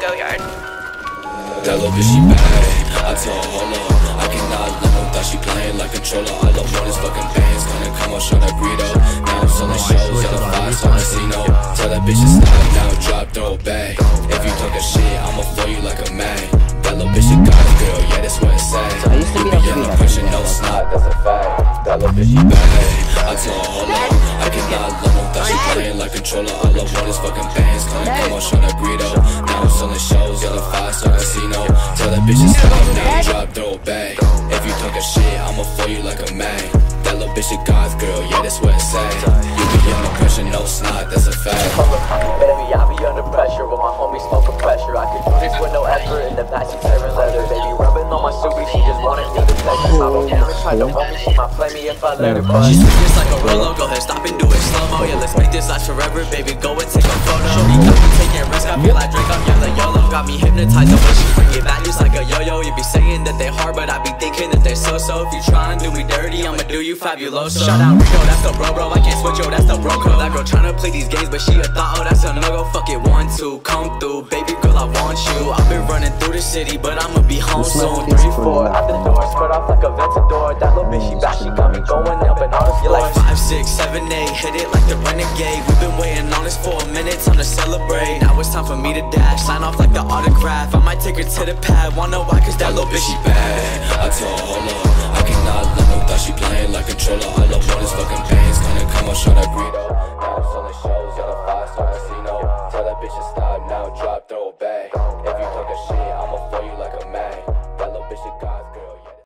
go yard. That little bitch, she bad. I told her, hold up. I cannot let her thought she playing like controller. All I want is fucking bands. Gonna come on, show that burrito. Now I'm selling shows, got a five star casino. Tell that bitch to stop, now drop, throw back. If you talking shit, I'ma throw you like a mag. That little bitch, she got it, girl, yeah, that's what it say. I used to be be able yelling, pushing, no snot, that's a fact. That little bitch, she bad. I told her, hold up. I cannot let her thought she playing like controller. All I want is fucking bands. Gonna come on, show that burrito. Now I'm selling shows, got a five star casino. Tell that bitch to stop, now drop, throw it back. If you talking shit, I'ma throw you like a mag. That little bitch a goth girl, yeah, that's what it say. You be under pressure, no snot, that's a fact. Baby, I be under pressure with my homies smoking pressure. I could do this with no effort in the back, she tearing leather. Baby, rubbing on my suit, she just wanted me to touch her. I don't care, try to hold me, she might play me if I let her bust. She sweet just like a Rolo, go ahead, stop and do it slow mo. Yeah, let's make this last forever, baby. Go and take a photo. Yo yo. You be saying that they hard, but I be thinking that they so so. If you try and do me dirty, I'ma do you fabuloso. Shout out Rico, that's the bro bro. I can't switch yo, that's the bro code. That girl tryna play these games, but she a thought, oh, that's a no go. Fuck it, one two, come through, baby girl, I want you. I've been running through the city, but I'ma be home soon. Three, four, Out the door, spread off like a Ventador. hit it like the renegade. We've been waiting on this for a minute, time to celebrate. Now it's time for me to dash, sign off like the autograph. I might take her to the pad, wanna why cause that little bitch she bad. I told her, I cannot let no thought she playing like controller All I want is fucking bands, gonna come on, show up Greedo. Now I'm selling shows, got a five-star casino. Tell that bitch to stop.